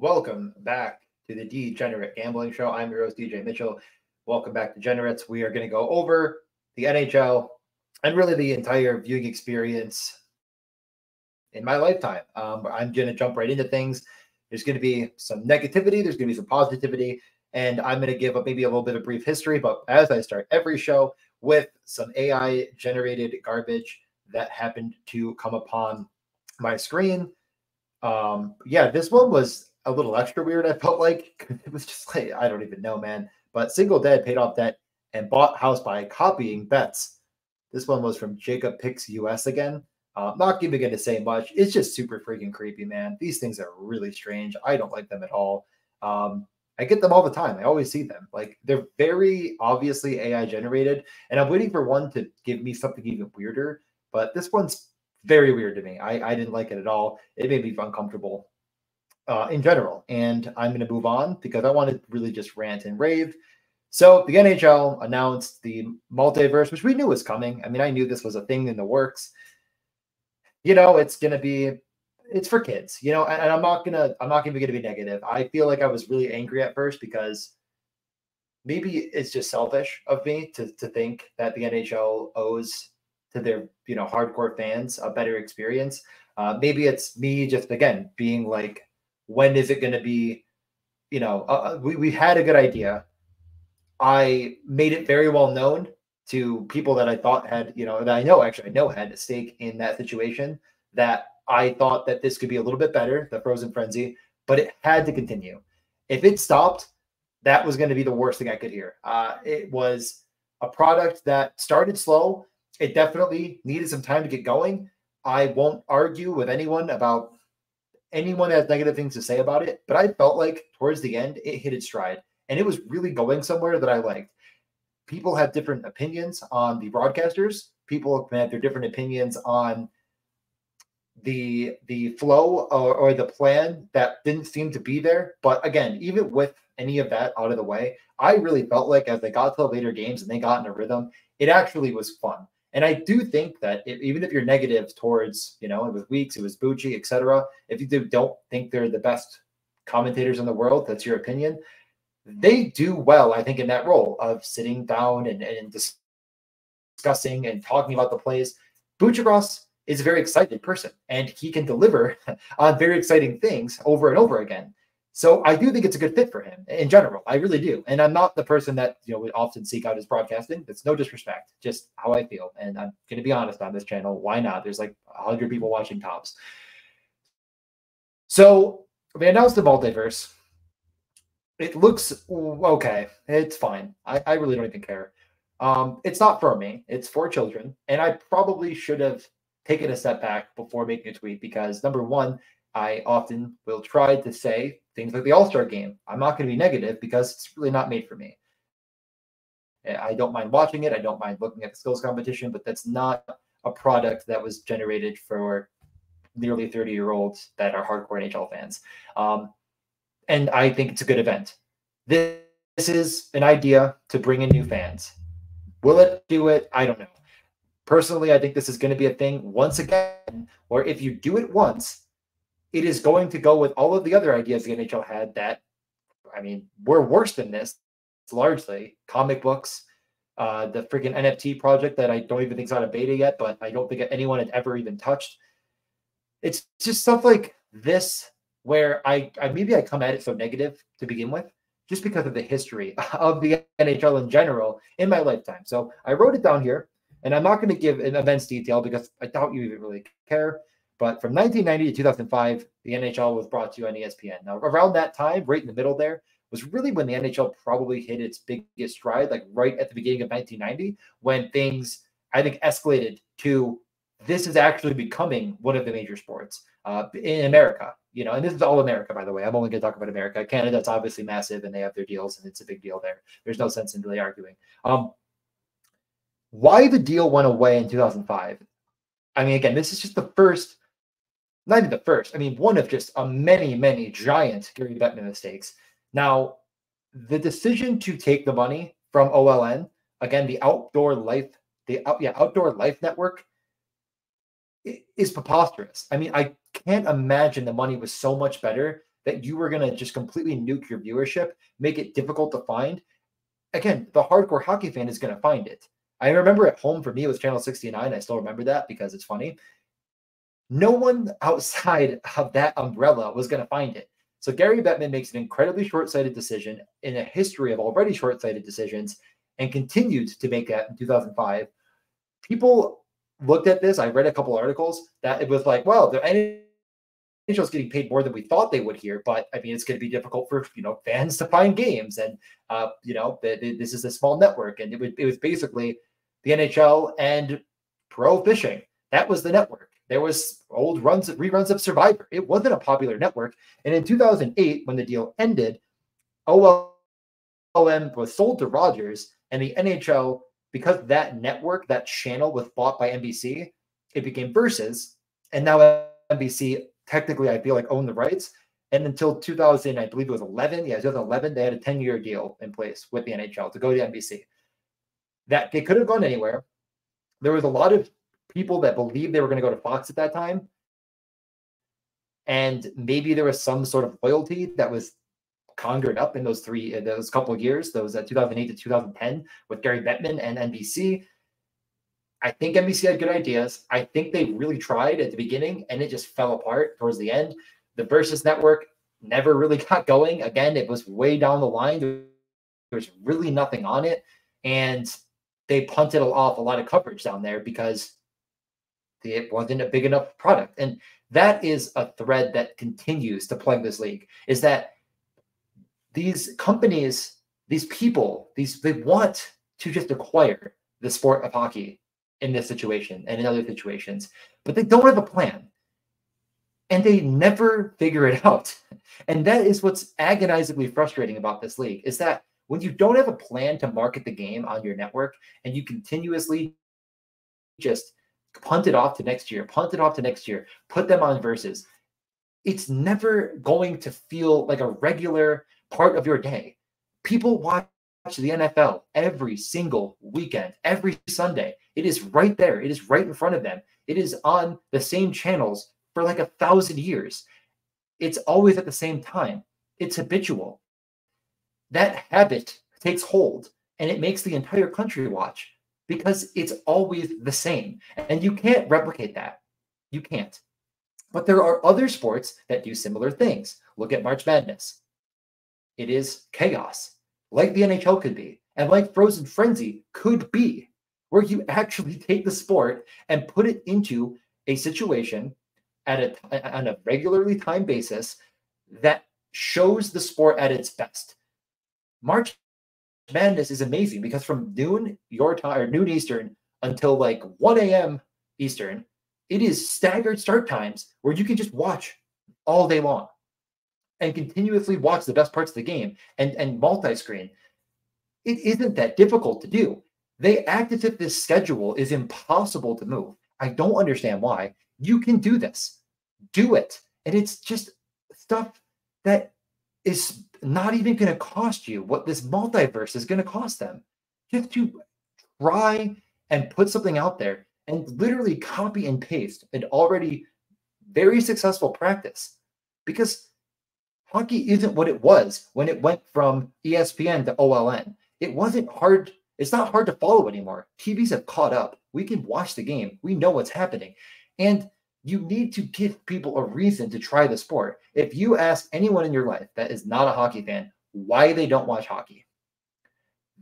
welcome back to the DJenerate Gambling Show. I'm your host, DJ Mitchell. Welcome back to Generates. We are going to go over the NHL and really the entire viewing experience in my lifetime. Um, I'm going to jump right into things. There's going to be some negativity, there's going to be some positivity, and I'm going to give maybe a little bit of brief history. But as I start every show with some AI generated garbage that happened to come upon my screen. Um, yeah, this one was a little extra weird. I felt like it was just like I don't even know, man. But single dead paid off debt and bought house by copying bets. This one was from Jacob Picks US again. Uh, not even going to say much. It's just super freaking creepy, man. These things are really strange. I don't like them at all. Um, I get them all the time. I always see them. Like they're very obviously AI generated, and I'm waiting for one to give me something even weirder. But this one's very weird to me. I, I didn't like it at all. It made me uncomfortable uh, in general. And I'm going to move on because I want to really just rant and rave. So the NHL announced the multiverse, which we knew was coming. I mean, I knew this was a thing in the works. You know, it's going to be it's for kids, you know, and, I'm not gonna I'm not be gonna be negative. I feel like I was really angry at first because maybe it's just selfish of me to to think that the NHL owes to their you know hardcore fans a better experience. Uh, maybe it's me just again being like, when is it going to be? You know, uh, uh, we we had a good idea. I made it very well known to people that I thought had you know that I know actually I know had a stake in that situation that I thought that this could be a little bit better, the Frozen Frenzy, but it had to continue. If it stopped, that was going to be the worst thing I could hear. Uh, it was a product that started slow. It definitely needed some time to get going. I won't argue with anyone about anyone has negative things to say about it, but I felt like towards the end it hit its stride and it was really going somewhere that I liked. People have different opinions on the broadcasters. People have their different opinions on the the flow or, or, the plan that didn't seem to be there. But again, even with any of that out of the way, I really felt like as they got to the later games and they got in a rhythm, it actually was fun. And I do think that if, even if you're negative towards, you know, it was Weekes, it was Bucci, etc. If you do, don't think they're the best commentators in the world, that's your opinion. They do well, I think, in that role of sitting down and, and discussing and talking about the plays. Buccigross is a very excited person and he can deliver on very exciting things over and over again. So I do think it's a good fit for him in general. I really do. And I'm not the person that, you know, would often seek out his broadcasting. It's no disrespect, just how I feel. And I'm going to be honest on this channel. Why not? There's like 100 people watching tops. So they announced the multiverse. It looks okay. It's fine. I, I really don't even care. Um, it's not for me. It's for children. And I probably should have taken a step back before making a tweet because number one, I often will try to say things like the All Star game. I'm not going to be negative because it's really not made for me. I don't mind watching it. I don't mind looking at the skills competition, but that's not a product that was generated for nearly 30 year olds that are hardcore NHL fans. Um, and I think it's a good event. This, this is an idea to bring in new fans. Will it do it? I don't know. Personally, I think this is going to be a thing once again, where if you do it once, it is going to go with all of the other ideas the NHL had that, I mean, were worse than this largely. Comic books, uh, the freaking NFT project that I don't even think is out of beta yet, but I don't think anyone had ever even touched. It's just stuff like this where I, I maybe I come at it so negative to begin with, just because of the history of the NHL in general in my lifetime. So I wrote it down here. And I'm not going to give an events detail because I doubt you even really care. But from 1990 to 2005, the NHL was brought to you on ESPN. Now, around that time, right in the middle there, was really when the NHL probably hit its biggest stride, like right at the beginning of 1990, when things, I think, escalated to this is actually becoming one of the major sports uh, in America. You know, and this is all America, by the way. I'm only going to talk about America. Canada's obviously massive, and they have their deals, and it's a big deal there. There's no sense in really arguing. Um, why the deal went away in 2005. I mean, again, this is just the first, not even the first. I mean, one of just a many, many giant Gary Bettman mistakes. Now, the decision to take the money from OLN, again, the outdoor life, the out, yeah, outdoor life network is preposterous. I mean, I can't imagine the money was so much better that you were going to just completely nuke your viewership, make it difficult to find, again, the hardcore hockey fan is going to find it. I remember at home for me, it was Channel 69. I still remember that because it's funny. No one outside of that umbrella was going to find it. So Gary Bettman makes an incredibly short-sighted decision in a history of already short-sighted decisions and continued to make that in 2005. People looked at this. I read a couple articles that it was like, well, the NHL is getting paid more than we thought they would here, but I mean, it's going to be difficult for you know fans to find games, and uh, you know, this is a small network, and it, would, it was basically the NHL and pro fishing. That was the network. There was old runs, reruns of Survivor. It wasn't a popular network. And in 2008, when the deal ended, OLN was sold to Rogers, and the NHL, because that network, that channel was bought by NBC, it became Versus, and now NBC technically, I feel like owned the rights. And until 2000, I believe it was 11, yeah, 2011, they had a 10-year deal in place with the NHL to go to NBC. That they could have gone anywhere. There was a lot of people that believed they were going to go to Fox at that time. And maybe there was some sort of loyalty that was conjured up in those three, in those couple of years, those uh, 2008 to 2010 with Gary Bettman and NBC. I think NBC had good ideas. I think they really tried at the beginning and it just fell apart towards the end. The Versus Network never really got going. Again, it was way down the line. There was really nothing on it. And they punted off a lot of coverage down there because it wasn't a big enough product. And that is a thread that continues to plague this league is that these companies, these people, these they want to just acquire the sport of hockey in this situation and in other situations, but they don't have a plan. And they never figure it out. And that is what's agonizingly frustrating about this league is that when you don't have a plan to market the game on your network and you continuously just punt it off to next year, punt it off to next year, put them on Versus. It's never going to feel like a regular part of your day. People watch the NFL every single weekend, every Sunday. It is right there. It is right in front of them. It is on the same channels for like a thousand years. It's always at the same time. It's habitual. That habit takes hold and it makes the entire country watch because it's always the same. And you can't replicate that. You can't. But there are other sports that do similar things. Look at March Madness. It is chaos, like the NHL could be, and like Frozen Frenzy could be, where you actually take the sport and put it into a situation at a on a regularly timed basis that shows the sport at its best. March Madness is amazing because from noon your time or noon Eastern until like 1 a.m. Eastern, it is staggered start times where you can just watch all day long and continuously watch the best parts of the game and, and multi-screen. It isn't that difficult to do. They act as if this schedule is impossible to move. I don't understand why. You can do this. Do it. And it's just stuff that is not even going to cost you what this multiverse is going to cost them. Just to try and put something out there and literally copy and paste an already very successful practice because hockey isn't what it was when it went from ESPN to OLN. It wasn't hard. It's not hard to follow anymore. TVs have caught up. We can watch the game. We know what's happening. And you need to give people a reason to try the sport. If you ask anyone in your life that is not a hockey fan why they don't watch hockey,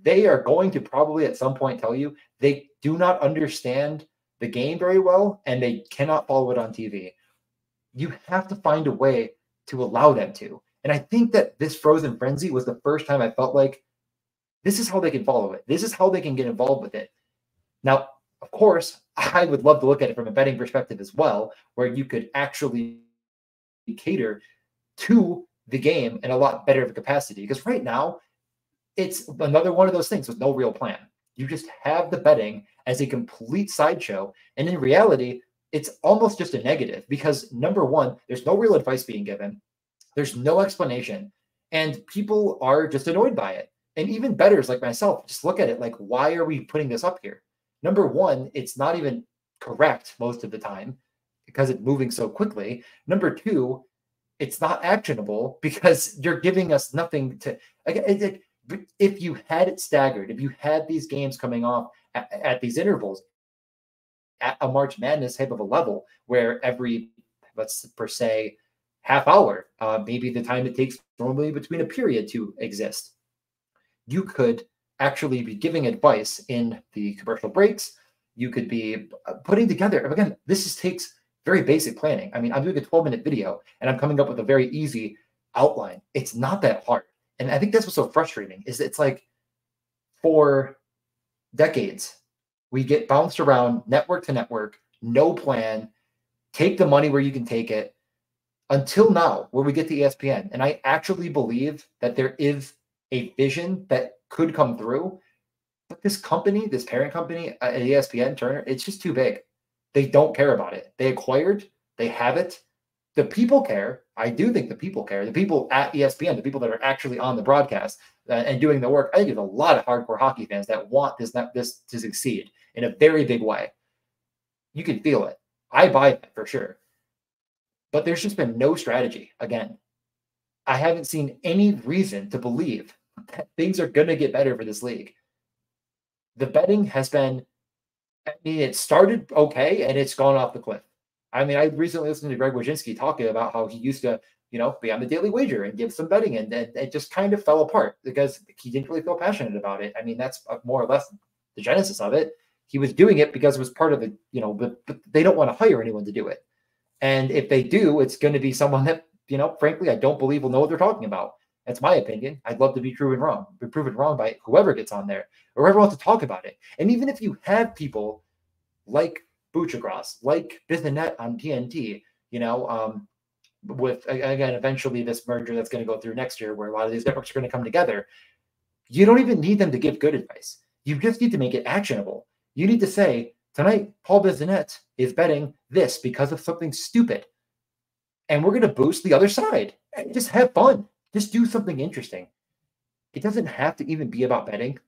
they are going to probably at some point tell you they do not understand the game very well and they cannot follow it on TV. You have to find a way to allow them to. And I think that this Frozen Frenzy was the first time I felt like this is how they can follow it. This is how they can get involved with it. Now, of course, I would love to look at it from a betting perspective as well, where you could actually cater to the game in a lot better of a capacity. Because right now, it's another one of those things with no real plan. You just have the betting as a complete sideshow. And in reality, it's almost just a negative because number one, there's no real advice being given, there's no explanation, and people are just annoyed by it. And even bettors like myself just look at it like, why are we putting this up here? Number one, it's not even correct most of the time because it's moving so quickly. Number two, it's not actionable because you're giving us nothing to. Again, if you had it staggered, if you had these games coming off at, at these intervals, at a March Madness type of a level, where every let's per se half hour, uh, maybe the time it takes normally between a period to exist, you could actually be giving advice in the commercial breaks. You could be uh, putting together. Again, this just takes very basic planning. I mean, I'm doing a 12 minute video and I'm coming up with a very easy outline. It's not that hard. And I think that's what's so frustrating is it's like for decades, we get bounced around network to network, no plan, take the money where you can take it until now, where we get to ESPN. And I actually believe that there is a vision that could come through. But this company, this parent company uh, ESPN, Turner, it's just too big. They don't care about it. They acquired, they have it. The people care. I do think the people care. The people at ESPN, the people that are actually on the broadcast uh, and doing the work. I think there's a lot of hardcore hockey fans that want this this to succeed in a very big way. You can feel it. I buy that for sure. But there's just been no strategy. Again, I haven't seen any reason to believe things are going to get better for this league. The betting has been I mean, it started okay and it's gone off the cliff. I mean, I recently listened to Greg Wyshynski talking about how he used to, you know, be on the Daily Wager and give some betting, and, and it just kind of fell apart because he didn't really feel passionate about it. I mean, that's more or less the genesis of it. He was doing it because it was part of the, you know, but, but they don't want to hire anyone to do it. And if they do, it's going to be someone that, you know, frankly, I don't believe will know what they're talking about. That's my opinion. I'd love to be proven wrong, be proven wrong by whoever gets on there or whoever wants to talk about it. And even if you have people like Buccigross, like Bissonnette on TNT, you know, um, with again, eventually this merger that's going to go through next year, where a lot of these networks are going to come together. You don't even need them to give good advice. You just need to make it actionable. You need to say, tonight, Paul Bissonnette is betting this because of something stupid. And we're going to boost the other side. Just have fun. Just do something interesting. It doesn't have to even be about betting.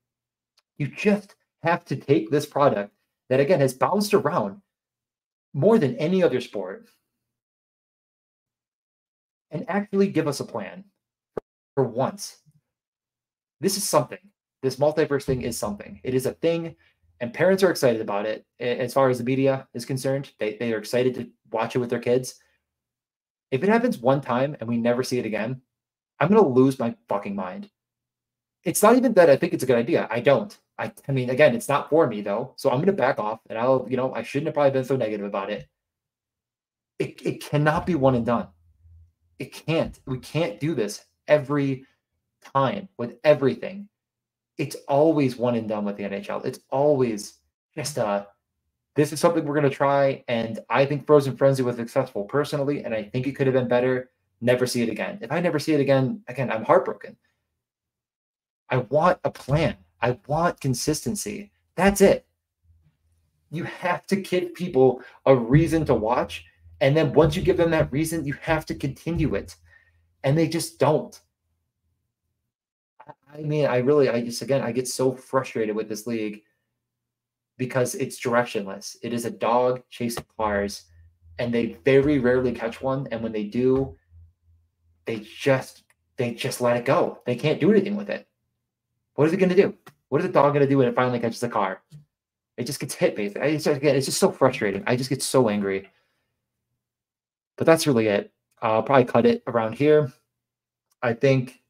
You just have to take this product that, again, has bounced around more than any other sport and actually give us a plan for once. This is something. This multiverse thing is something. It is a thing, and parents are excited about it. As far as the media is concerned, they, they are excited to watch it with their kids. If it happens one time and we never see it again, I'm going to lose my fucking mind. It's not even that I think it's a good idea. I don't. I, I mean, again, it's not for me though. So I'm going to back off and I'll, you know, I shouldn't have probably been so negative about it. It, it cannot be one and done. It can't. We can't do this every time with everything. It's always one and done with the NHL. It's always just uh this is something we're going to try. And I think Frozen Frenzy was successful personally, and I think it could have been better never see it again. If I never see it again, again, I'm heartbroken. I want a plan. I want consistency. That's it. You have to give people a reason to watch. And then once you give them that reason, you have to continue it. And they just don't. I mean, I really, I just, again, I get so frustrated with this league because it's directionless. It is a dog chasing cars, and they very rarely catch one. And when they do, they just they just let it go. They can't do anything with it. What is it going to do? What is the dog going to do when it finally catches the car? It just gets hit, basically. It's just, again, it's just so frustrating. I just get so angry. But that's really it. I'll probably cut it around here. I think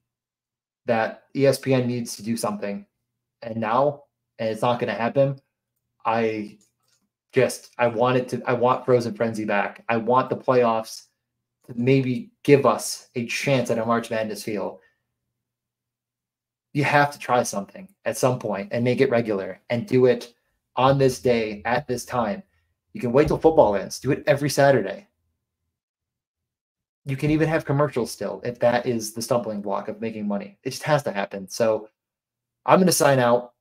that ESPN needs to do something. And now, and it's not going to happen. I just I want it to I want Frozen Frenzy back. I want the playoffs maybe give us a chance at a March Madness feel, you have to try something at some point and make it regular and do it on this day at this time. You can wait till football ends, do it every Saturday. You can even have commercials still if that is the stumbling block of making money. It just has to happen. So I'm going to sign out.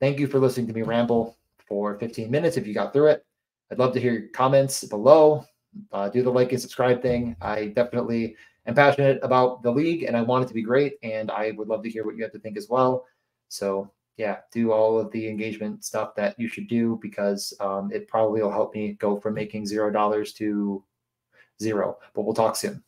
Thank you for listening to me ramble for 15 minutes if you got through it. I'd love to hear your comments below uh, do the like and subscribe thing. I definitely am passionate about the league and I want it to be great. And I would love to hear what you have to think as well. So, yeah, do all of the engagement stuff that you should do because um, it probably will help me go from making zero dollars to zero. But we'll talk soon.